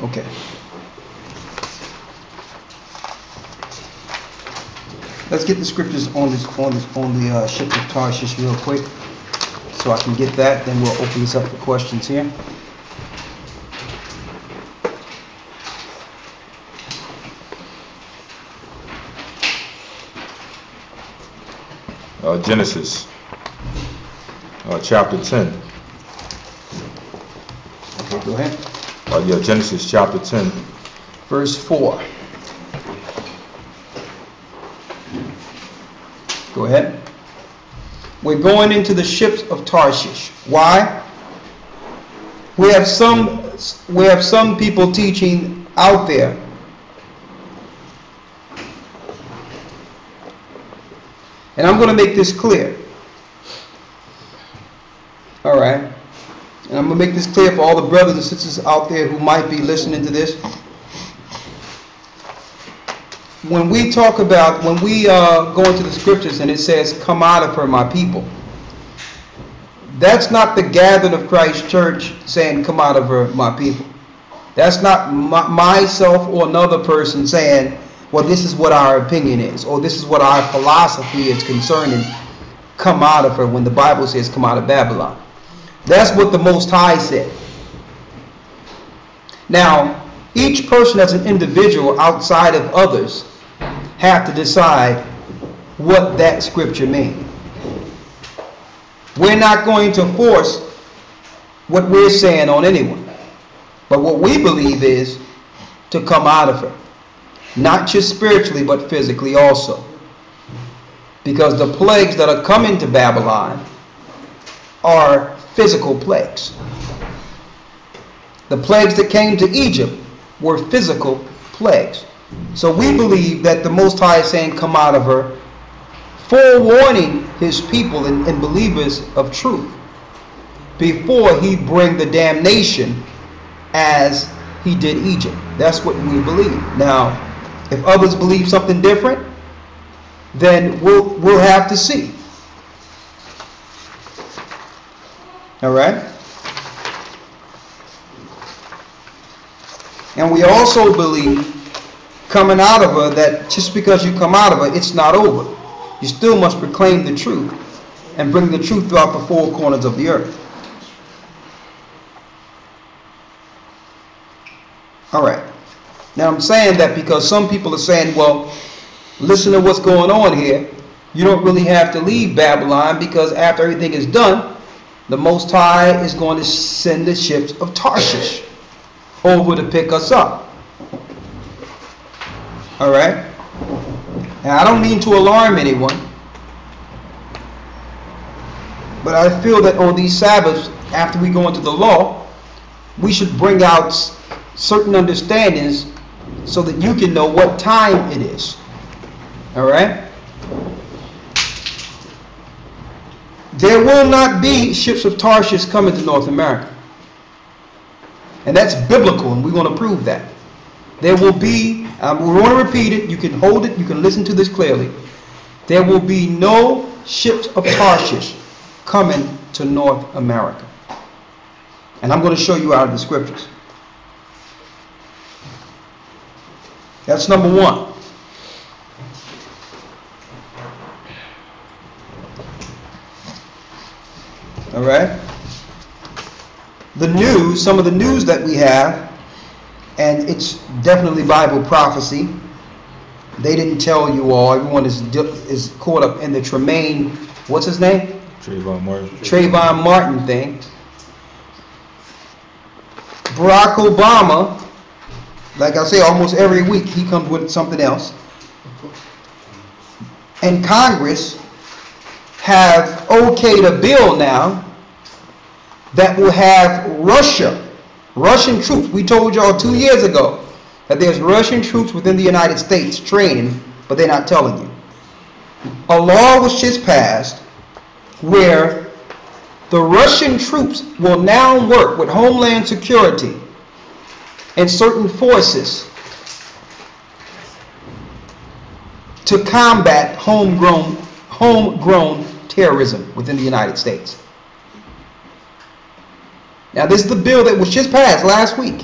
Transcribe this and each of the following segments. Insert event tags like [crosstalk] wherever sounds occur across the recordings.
Okay. Let's get the scriptures on this, on this, on the uh, ship of Tarshish real quick, so I can get that, then we'll open this up for questions here. Uh, Genesis, uh, chapter 10. Okay, go ahead. Uh, yeah, Genesis chapter 10. Verse 4. Go ahead. We're going into the ships of Tarshish. Why? We have some we have some people teaching out there And I'm going to make this clear. All right. And I'm going to make this clear for all the brothers and sisters out there who might be listening to this. When we talk about, when we uh, go into the scriptures and it says, Come out of her, my people, that's not the gathering of Christ church saying, Come out of her, my people. That's not my, myself or another person saying, well, this is what our opinion is, or this is what our philosophy is concerning come out of her when the Bible says come out of Babylon. That's what the Most High said. Now, each person as an individual outside of others have to decide what that scripture means. We're not going to force what we're saying on anyone. But what we believe is to come out of her. Not just spiritually, but physically also. Because the plagues that are coming to Babylon are physical plagues. The plagues that came to Egypt were physical plagues. So we believe that the Most High is saying, Come out of her, forewarning his people and, and believers of truth before he bring the damnation as he did Egypt. That's what we believe. Now, if others believe something different, then we'll, we'll have to see. All right? And we also believe, coming out of her, that just because you come out of her, it's not over. You still must proclaim the truth and bring the truth throughout the four corners of the earth. All right. Now I'm saying that because some people are saying, well, listen to what's going on here. You don't really have to leave Babylon because after everything is done, the Most High is going to send the ships of Tarshish over to pick us up. All right? Now I don't mean to alarm anyone, but I feel that on these Sabbaths, after we go into the law, we should bring out certain understandings so that you can know what time it is. All right? There will not be ships of Tarshish coming to North America. And that's biblical, and we want to prove that. There will be, um, we want to repeat it, you can hold it, you can listen to this clearly. There will be no ships of Tarshish coming to North America. And I'm going to show you out of the scriptures. That's number one. All right. The news, some of the news that we have, and it's definitely Bible prophecy. They didn't tell you all. Everyone is is caught up in the Tremaine. What's his name? Trayvon Martin. Trayvon Martin thing. Barack Obama like I say, almost every week he comes with something else. And Congress have okayed a bill now that will have Russia, Russian troops. We told y'all two years ago that there's Russian troops within the United States training, but they're not telling you. A law was just passed where the Russian troops will now work with Homeland Security and certain forces to combat homegrown, homegrown terrorism within the United States. Now, this is the bill that was just passed last week.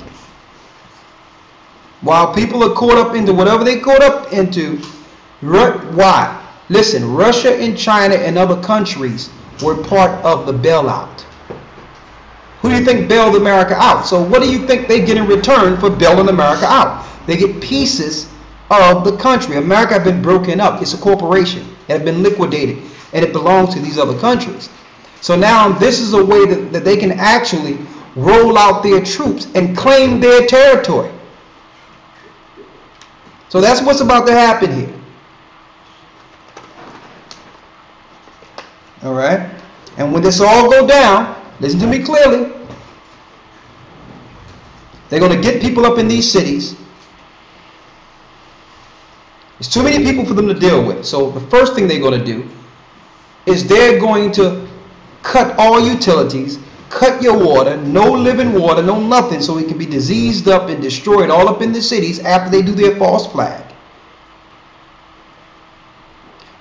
While people are caught up into whatever they caught up into, why? Listen, Russia and China and other countries were part of the bailout. Who do you think bailed America out? So what do you think they get in return for bailing America out? They get pieces of the country. America has been broken up. It's a corporation. It has been liquidated. And it belongs to these other countries. So now this is a way that, that they can actually roll out their troops and claim their territory. So that's what's about to happen here. All right? And when this all go down, listen to me clearly. They're going to get people up in these cities. There's too many people for them to deal with. So the first thing they're going to do is they're going to cut all utilities, cut your water, no living water, no nothing, so it can be diseased up and destroyed all up in the cities after they do their false flag.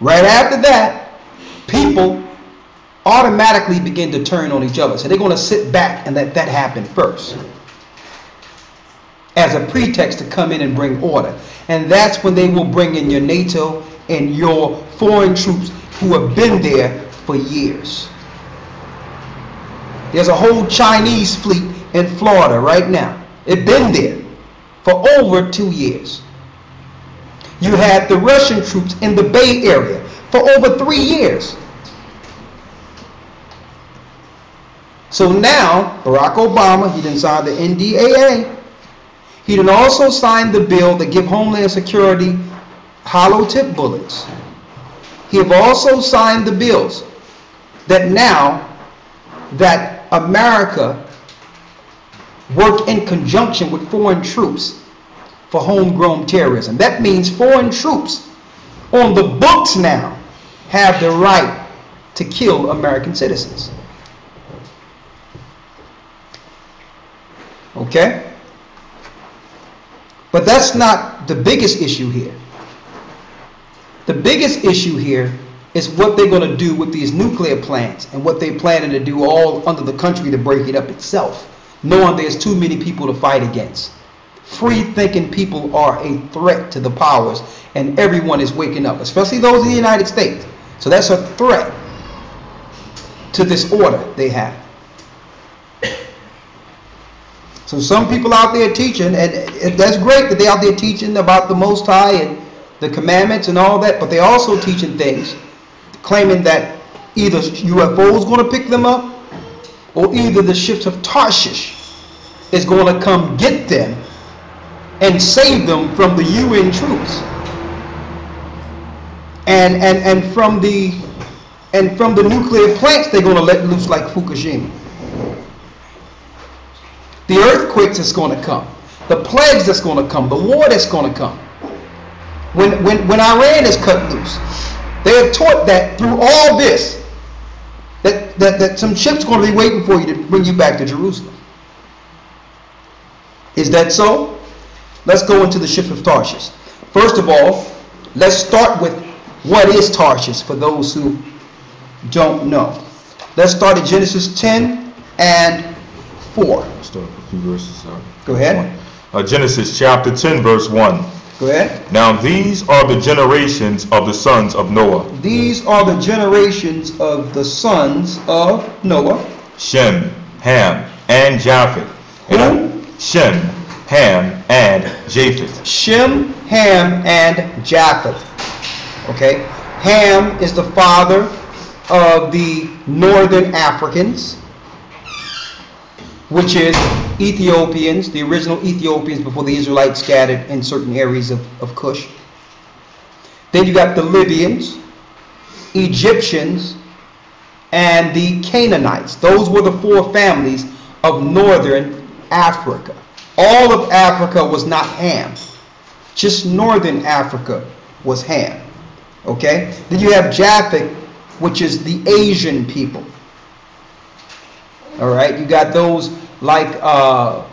Right after that, people automatically begin to turn on each other. So they're going to sit back and let that happen first as a pretext to come in and bring order. And that's when they will bring in your NATO and your foreign troops who have been there for years. There's a whole Chinese fleet in Florida right now. It's been there for over two years. You had the Russian troops in the Bay Area for over three years. So now, Barack Obama, he didn't sign the NDAA. He didn't also sign the bill that give Homeland Security hollow tip bullets. He have also signed the bills that now that America work in conjunction with foreign troops for homegrown terrorism. That means foreign troops on the books now have the right to kill American citizens. Okay? But that's not the biggest issue here. The biggest issue here is what they're going to do with these nuclear plants and what they're planning to do all under the country to break it up itself, knowing there's too many people to fight against. Free thinking people are a threat to the powers, and everyone is waking up, especially those in the United States. So that's a threat to this order they have. So some people out there teaching, and that's great that they're out there teaching about the Most High and the commandments and all that, but they're also teaching things, claiming that either UFOs going to pick them up, or either the ships of Tarshish is going to come get them and save them from the UN troops. And, and, and from the and from the nuclear plants they're going to let loose like Fukushima. The earthquakes that's going to come, the plagues that's going to come, the war that's going to come. When, when, when Iran is cut loose, they are taught that through all this, that, that, that some ships going to be waiting for you to bring you back to Jerusalem. Is that so? Let's go into the ship of Tarshish. First of all, let's start with what is Tarshish for those who don't know. Let's start at Genesis 10 and 4. Start with a few verses. Go ahead. Uh, Genesis chapter 10, verse 1. Go ahead. Now these are the generations of the sons of Noah These are the generations of the sons of Noah. Shem, Ham, and Japheth. And Shem, Ham, and Japheth. Shem, Ham, and Japheth. Okay? Ham is the father of the northern Africans, which is Ethiopians, the original Ethiopians before the Israelites scattered in certain areas of, of Cush. Then you got the Libyans, Egyptians, and the Canaanites. Those were the four families of northern Africa. All of Africa was not Ham. Just northern Africa was Ham. Okay? Then you have Japheth, which is the Asian people. All right? You got those like uh,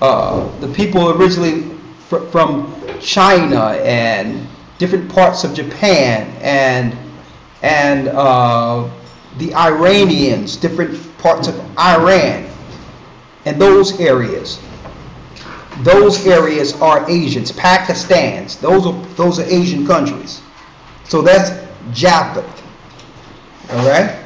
uh, the people originally fr- from China and different parts of Japan and and uh, the Iranians, different parts of Iran, and those areas. those areas are Asians, Pakistans, those are, those are Asian countries. So that's Japheth, all right?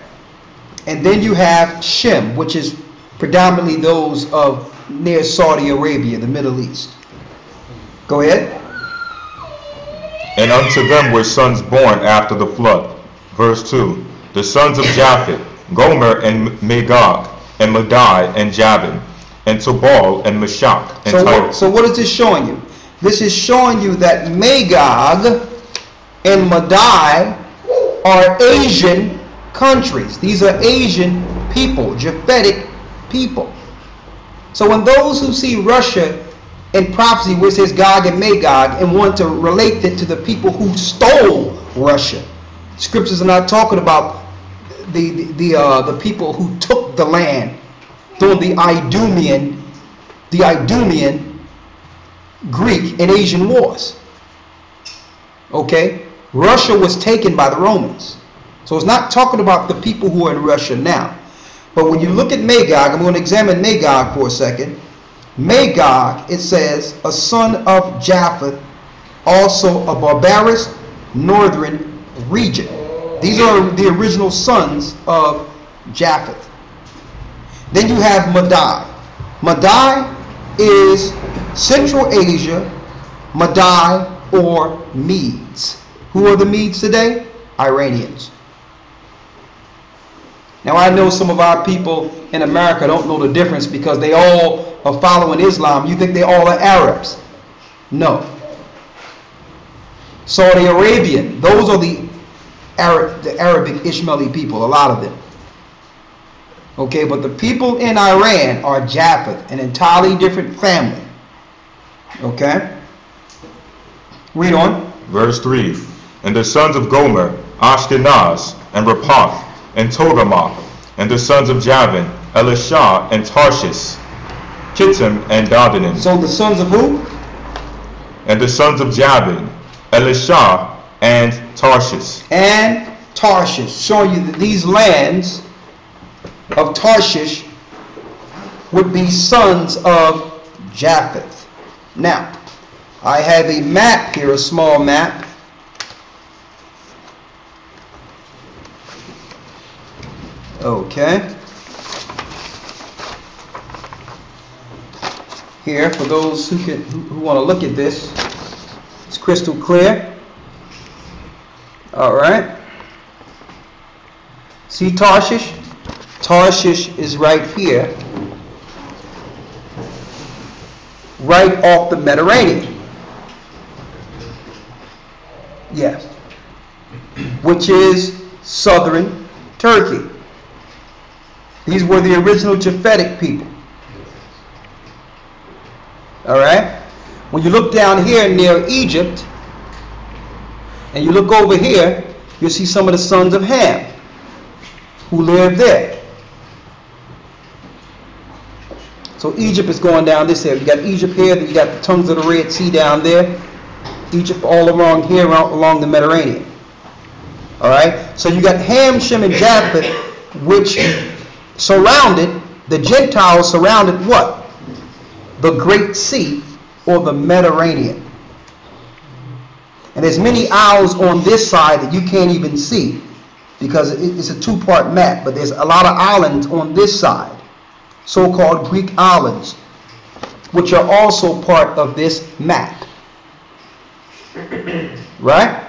And then you have Shem, which is predominantly those of near Saudi Arabia, the Middle East. Go ahead. And unto them were sons born after the flood. Verse 2. The sons of Japheth, Gomer and Magog, and Madai and Javan, and Tubal and Meshech, and Tiras. what, so what is this showing you? This is showing you that Magog and Madai are Asian countries. These are Asian people, Japhetic people. So when those who see Russia in prophecy it says Gog and Magog and want to relate it to the people who stole Russia, scriptures are not talking about the the the, uh, the people who took the land during the Idumean the Idumean Greek and Asian wars. Okay, Russia was taken by the Romans, so it's not talking about the people who are in Russia now. But when you look at Magog, I'm going to examine Magog for a second. Magog, it says, a son of Japheth, also a barbarous northern region. These are the original sons of Japheth. Then you have Madai. Madai is Central Asia, Madai or Medes. Who are the Medes today? Iranians. Now I know some of our people in America don't know the difference because they all are following Islam. You think they all are Arabs? No. Saudi Arabian, those are the Arab, the Arabic Ishmaeli people, a lot of them. Okay, but the people in Iran are Japheth, an entirely different family. Okay? Read on. Verse 3. And the sons of Gomer, Ashkenaz, and Riphath, and Togarmah, and the sons of Javan, Elisha, and Tarshish, Kittim, and Dardanim. So the sons of who? And the sons of Javan, Elisha, and Tarshish. And Tarshish, showing you that these lands of Tarshish would be sons of Japheth. Now, I have a map here, a small map. Okay. Here, for those who who, who want to look at this, it's crystal clear. All right. See Tarshish? Tarshish is right here, right off the Mediterranean. Yes. Which is southern Turkey. These were the original Japhetic people. All right? When you look down here near Egypt, and you look over here, you'll see some of the sons of Ham who lived there. So Egypt is going down this area. You got Egypt here, then you got the tongues of the Red Sea down there. Egypt all along here, along the Mediterranean. All right. So you got Ham, Shem, and Japheth, which surrounded the Gentiles surrounded what? The Great Sea or the Mediterranean. And there's many isles on this side that you can't even see because it's a two-part map, but there's a lot of islands on this side, so-called Greek islands, which are also part of this map. [coughs] Right?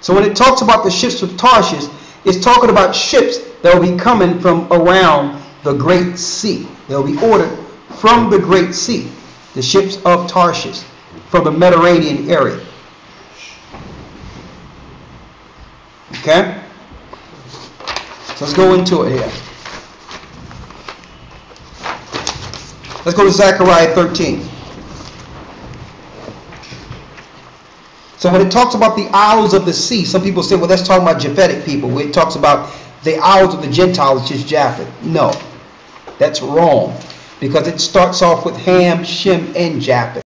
So when it talks about the ships of Tarshish, it's talking about ships that will be coming from around the Great Sea. They'll be ordered from the Great Sea, the ships of Tarshish, from the Mediterranean area. Okay? Let's go into it here. Let's go to Zechariah 13. So when it talks about the isles of the sea, some people say, well, that's talking about Japhetic people. It talks about the isles of the Gentiles, it's just Japheth. No, that's wrong. Because it starts off with Ham, Shem, and Japheth.